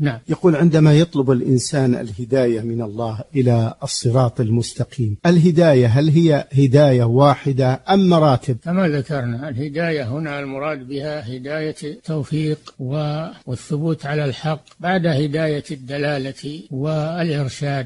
نعم. يقول عندما يطلب الإنسان الهداية من الله إلى الصراط المستقيم الهداية هل هي هداية واحدة أم مراتب؟ كما ذكرنا الهداية هنا المراد بها هداية التوفيق والثبوت على الحق بعد هداية الدلالة والإرشاد.